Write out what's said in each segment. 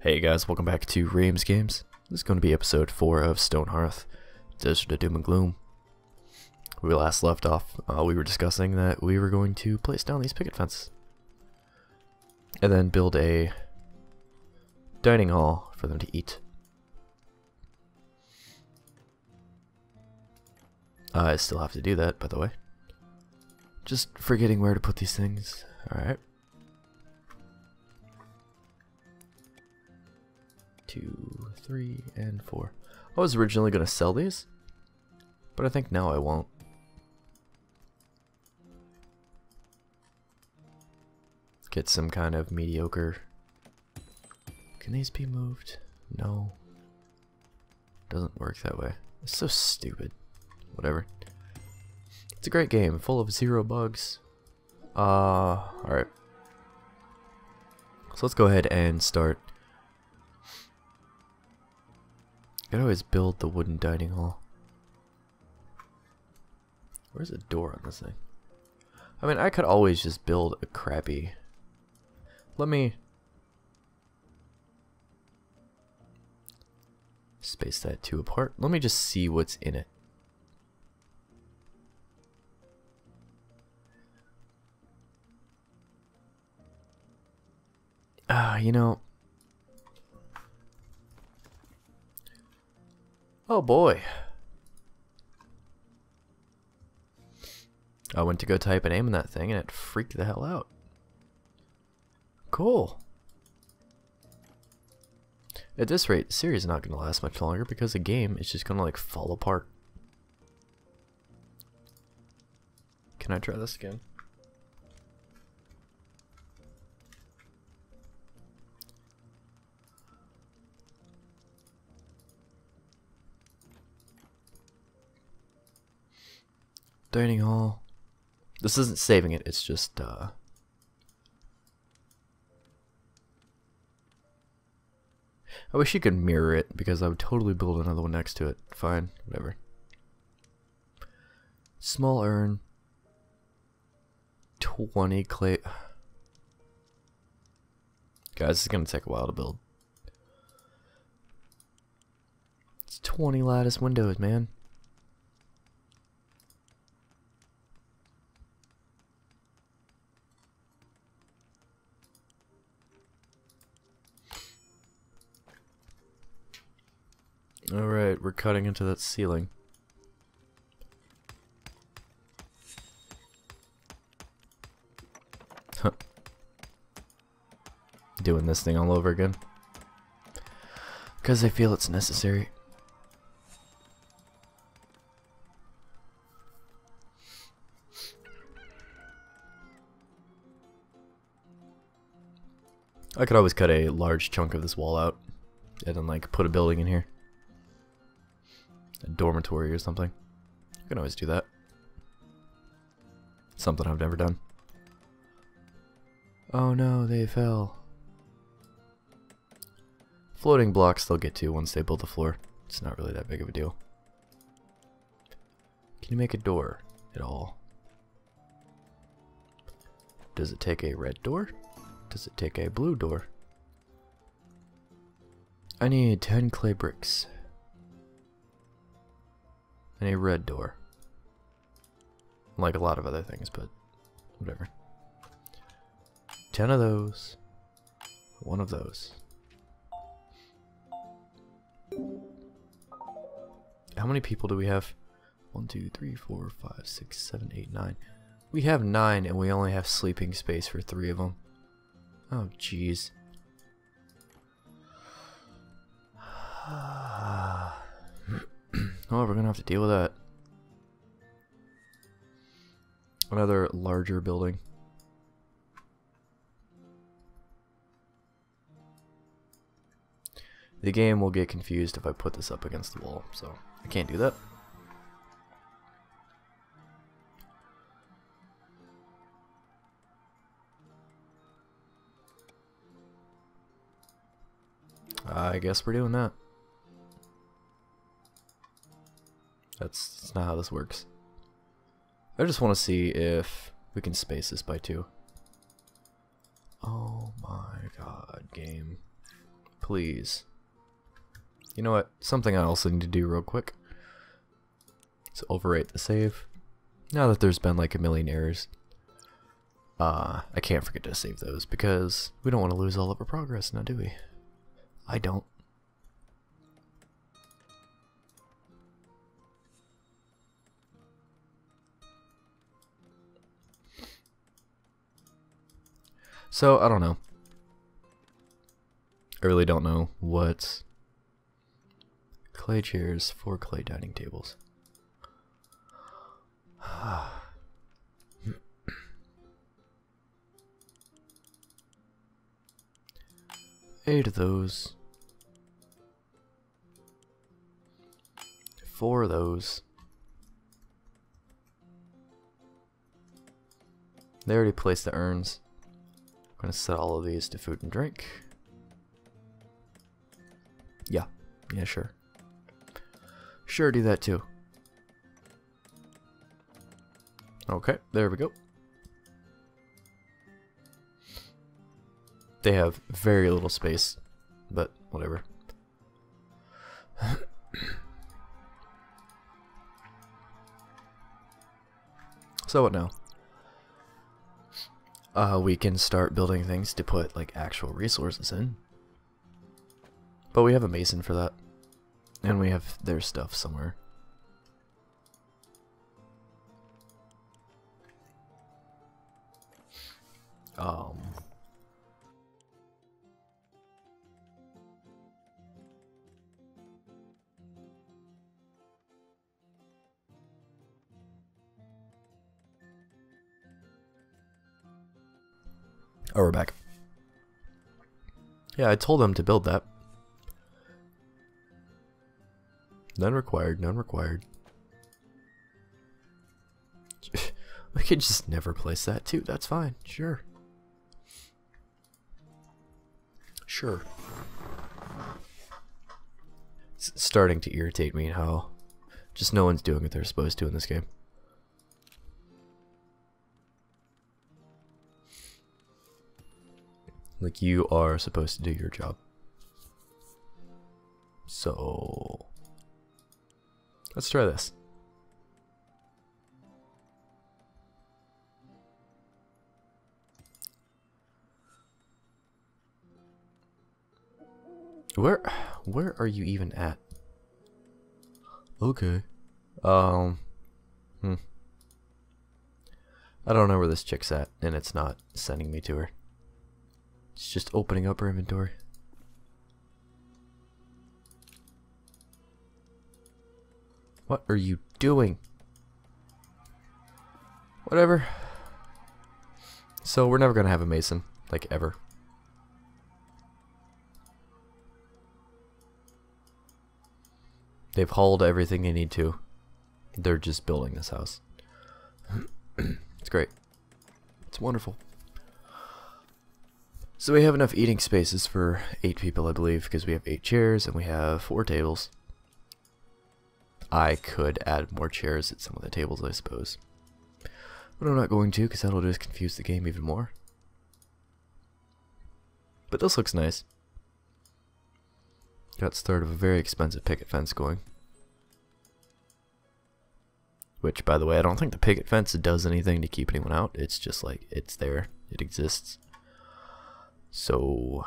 Hey guys, welcome back to Rames Games. This is going to be episode 4 of Stonehearth, Desert of Doom and Gloom. We last left off, uh, we were discussing that we were going to place down these picket fences. And then build a dining hall for them to eat. I still have to do that, by the way. Just forgetting where to put these things. Alright. Two, three, and four. I was originally going to sell these, but I think now I won't. Get some kind of mediocre. Can these be moved? No. Doesn't work that way. It's so stupid. Whatever. It's a great game, full of zero bugs. Uh, alright. So let's go ahead and start could always build the wooden dining hall. Where's the door on this thing? I mean, I could always just build a crappy... Let me... Space that two apart. Let me just see what's in it. Ah, uh, you know, Oh boy. I went to go type a name in that thing and it freaked the hell out. Cool. At this rate, the series is not going to last much longer because the game is just going to like fall apart. Can I try this again? Dining hall. This isn't saving it, it's just, uh... I wish you could mirror it, because I would totally build another one next to it. Fine, whatever. Small urn. 20 clay... Guys, this is going to take a while to build. It's 20 lattice windows, man. Alright, we're cutting into that ceiling. Huh. Doing this thing all over again. Because I feel it's necessary. I could always cut a large chunk of this wall out and then like put a building in here a dormitory or something. You can always do that. Something I've never done. Oh no, they fell. Floating blocks they'll get to once they build the floor. It's not really that big of a deal. Can you make a door at all? Does it take a red door? Does it take a blue door? I need 10 clay bricks and a red door. Like a lot of other things, but whatever. Ten of those. One of those. How many people do we have? One, two, three, four, five, six, seven, eight, nine. We have nine, and we only have sleeping space for three of them. Oh, jeez. Oh, we're gonna have to deal with that. Another larger building. The game will get confused if I put this up against the wall, so I can't do that. I guess we're doing that. That's, that's not how this works. I just want to see if we can space this by two. Oh my god, game. Please. You know what? Something I also need to do real quick. Let's overwrite the save. Now that there's been like a million errors, uh, I can't forget to save those because we don't want to lose all of our progress now, do we? I don't. So, I don't know. I really don't know what clay chairs for clay dining tables. Eight of those. Four of those. They already placed the urns. I'm gonna set all of these to food and drink. Yeah, yeah, sure. Sure, do that too. Okay, there we go. They have very little space, but whatever. so what now? Uh, we can start building things to put like actual resources in. But we have a mason for that. And we have their stuff somewhere. Um... Oh, we're back. Yeah, I told them to build that. None required, none required. we could just never place that too, that's fine, sure. Sure. It's starting to irritate me how just no one's doing what they're supposed to in this game. Like you are supposed to do your job. So let's try this. Where where are you even at? Okay. Um hmm. I don't know where this chick's at and it's not sending me to her. It's just opening up her inventory. What are you doing? Whatever. So we're never gonna have a mason, like ever. They've hauled everything they need to. They're just building this house. it's great. It's wonderful. So we have enough eating spaces for eight people, I believe, because we have eight chairs and we have four tables. I could add more chairs at some of the tables, I suppose. But I'm not going to, because that'll just confuse the game even more. But this looks nice. Got start of a very expensive picket fence going. Which, by the way, I don't think the picket fence does anything to keep anyone out. It's just like, it's there. It exists. So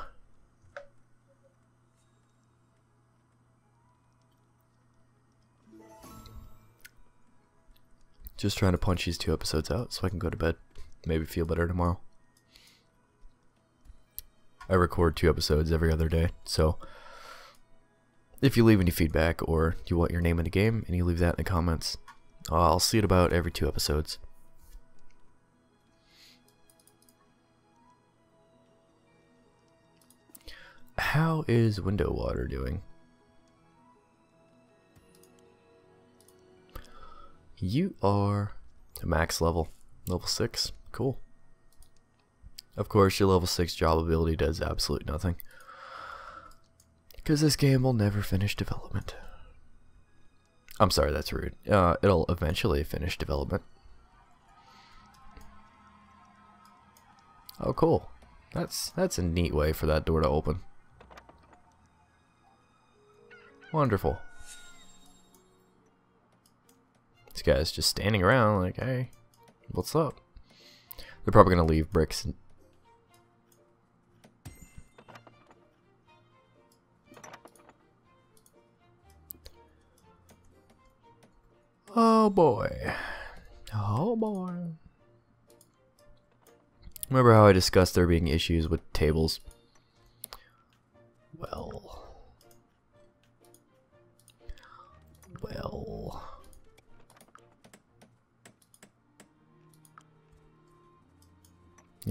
just trying to punch these two episodes out so I can go to bed. Maybe feel better tomorrow. I record two episodes every other day, so if you leave any feedback or you want your name in the game and you leave that in the comments, I'll see it about every two episodes. How is window water doing? You are max level. Level 6. Cool. Of course, your level 6 job ability does absolutely nothing. Because this game will never finish development. I'm sorry, that's rude. Uh, it'll eventually finish development. Oh, cool. That's that's a neat way for that door to open. Wonderful. This guy's just standing around like, hey, what's up? They're probably going to leave bricks. Oh boy. Oh boy. Remember how I discussed there being issues with tables?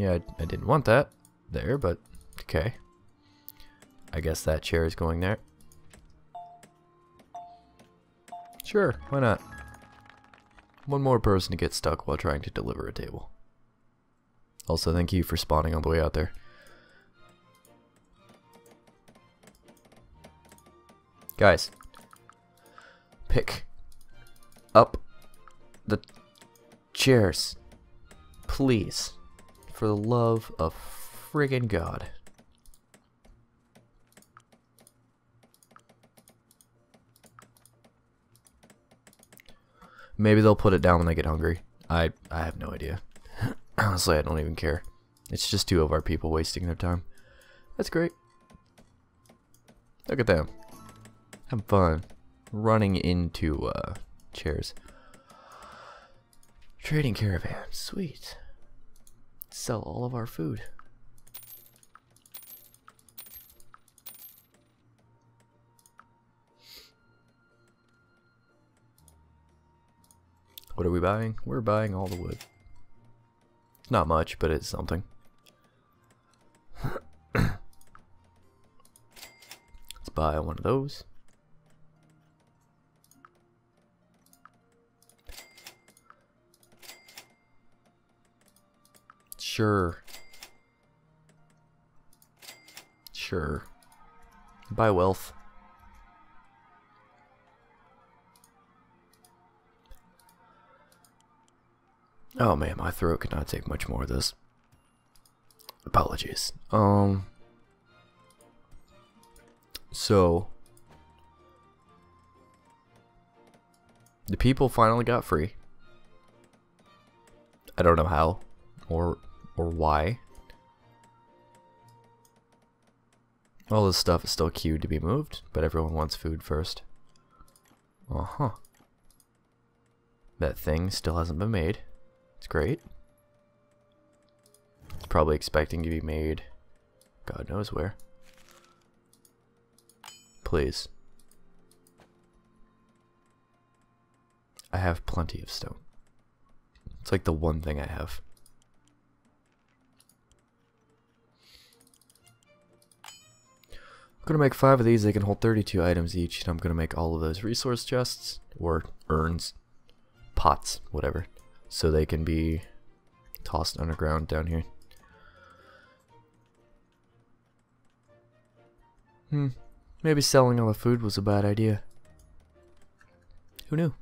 Yeah, I, I didn't want that there, but okay. I guess that chair is going there. Sure, why not? One more person to get stuck while trying to deliver a table. Also, thank you for spawning on the way out there. Guys, pick up the chairs, please. For the love of friggin' God. Maybe they'll put it down when they get hungry. I I have no idea. Honestly, I don't even care. It's just two of our people wasting their time. That's great. Look at them. Have fun. Running into uh, chairs. Trading caravan. Sweet sell all of our food. What are we buying? We're buying all the wood. Not much, but it's something. Let's buy one of those. Sure. Sure. Buy wealth. Oh man, my throat could not take much more of this. Apologies. Um. So. The people finally got free. I don't know how or or why. All this stuff is still queued to be moved, but everyone wants food first. Uh-huh. That thing still hasn't been made. It's great. It's probably expecting to be made God knows where. Please. I have plenty of stone. It's like the one thing I have. I'm going to make five of these. They can hold 32 items each. And I'm going to make all of those resource chests or urns, pots, whatever. So they can be tossed underground down here. Hmm. Maybe selling all the food was a bad idea. Who knew?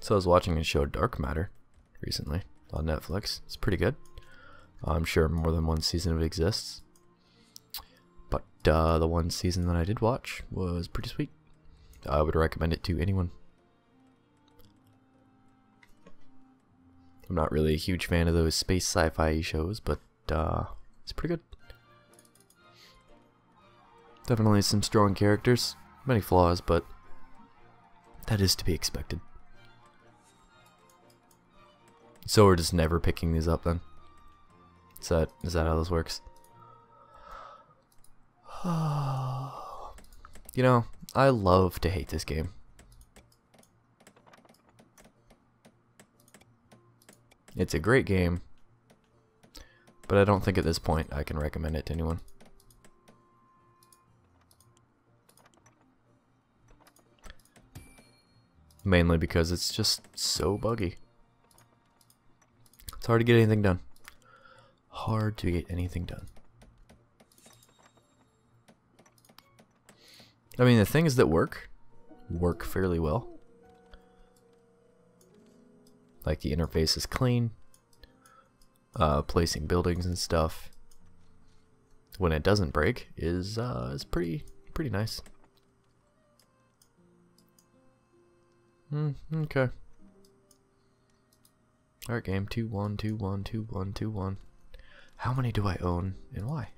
So I was watching a show Dark Matter recently on Netflix. It's pretty good. I'm sure more than one season of it exists. But uh, the one season that I did watch was pretty sweet. I would recommend it to anyone. I'm not really a huge fan of those space sci-fi shows, but uh, it's pretty good. Definitely some strong characters, many flaws, but that is to be expected. So we're just never picking these up then? Is that, is that how this works? you know, I love to hate this game. It's a great game, but I don't think at this point I can recommend it to anyone. Mainly because it's just so buggy. It's hard to get anything done. Hard to get anything done. I mean, the things that work, work fairly well. Like the interface is clean. uh, placing buildings and stuff when it doesn't break is uh, is pretty pretty nice. Hmm. Okay. Alright, game two one two one two one two one. How many do I own and why?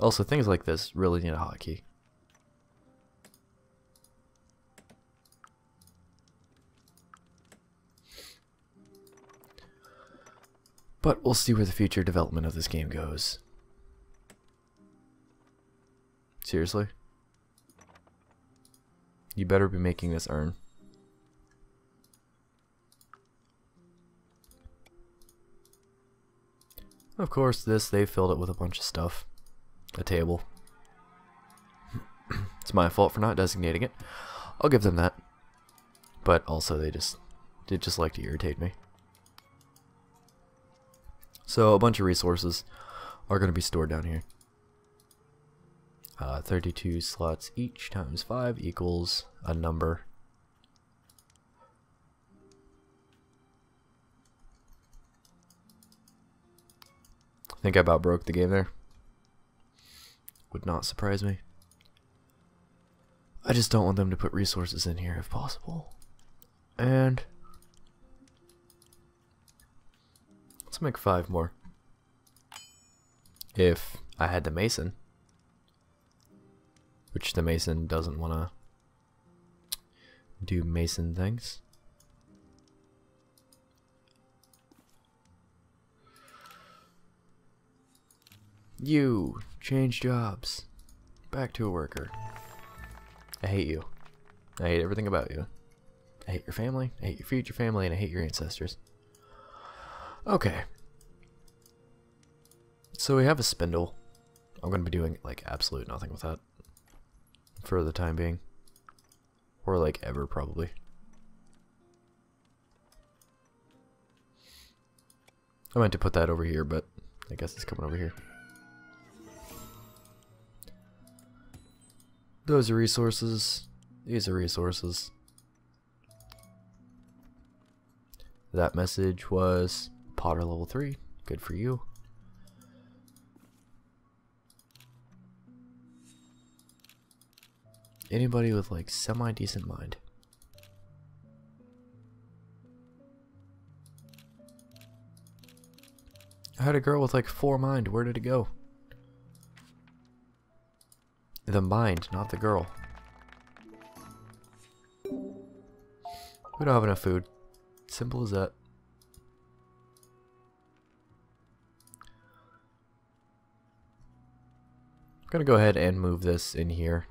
Also, things like this really need a hotkey. But we'll see where the future development of this game goes. Seriously? You better be making this urn. Of course, this, they filled it with a bunch of stuff. A table. it's my fault for not designating it. I'll give them that. But also, they just, they just like to irritate me. So, a bunch of resources are going to be stored down here. Uh, 32 slots each times 5 equals a number. Think I about broke the game there. Would not surprise me. I just don't want them to put resources in here if possible. And let's make five more. If I had the mason, which the mason doesn't want to do mason things. You change jobs. Back to a worker. I hate you. I hate everything about you. I hate your family, I hate your future family, and I hate your ancestors. Okay. So we have a spindle. I'm going to be doing like absolute nothing with that. For the time being. Or like ever probably. I meant to put that over here, but I guess it's coming over here. Those are resources. These are resources. That message was Potter level 3. Good for you. Anybody with like semi-decent mind. I had a girl with like four mind. Where did it go? The mind, not the girl. We don't have enough food. Simple as that. I'm gonna go ahead and move this in here.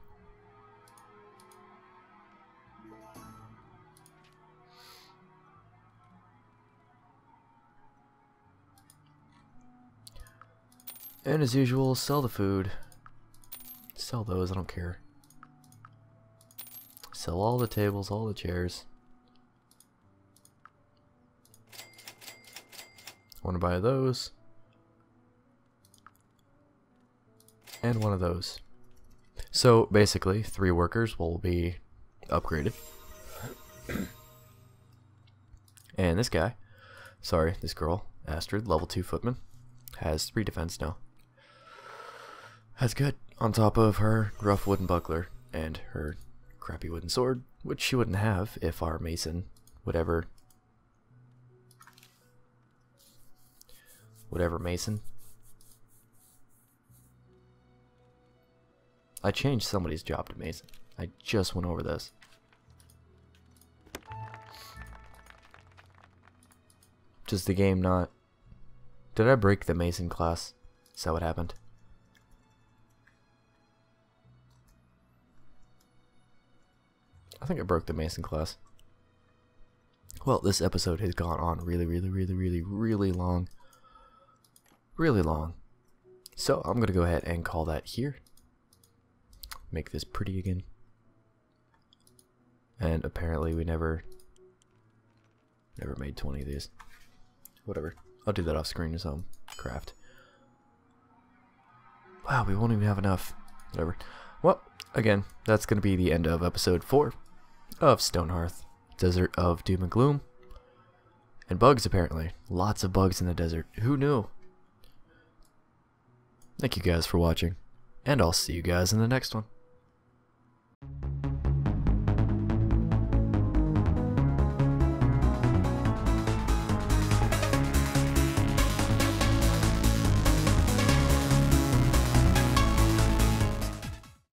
And as usual, sell the food. Sell those, I don't care. Sell all the tables, all the chairs. Want to buy those. And one of those. So basically, three workers will be upgraded. and this guy, sorry, this girl, Astrid, level 2 footman, has 3 defense now. That's good on top of her rough wooden buckler and her crappy wooden sword, which she wouldn't have if our mason would ever whatever mason. I changed somebody's job to mason. I just went over this. Does the game not... Did I break the mason class? Is that what happened? I think I broke the Mason class. Well, this episode has gone on really, really, really, really, really long. Really long. So I'm going to go ahead and call that here. Make this pretty again. And apparently we never, never made 20 of these. Whatever. I'll do that off screen or. Craft. Wow, we won't even have enough. Whatever. Well, again, that's going to be the end of episode 4 of Stonehearth, Desert of Doom and Gloom. And bugs, apparently. Lots of bugs in the desert. Who knew? Thank you guys for watching, and I'll see you guys in the next one.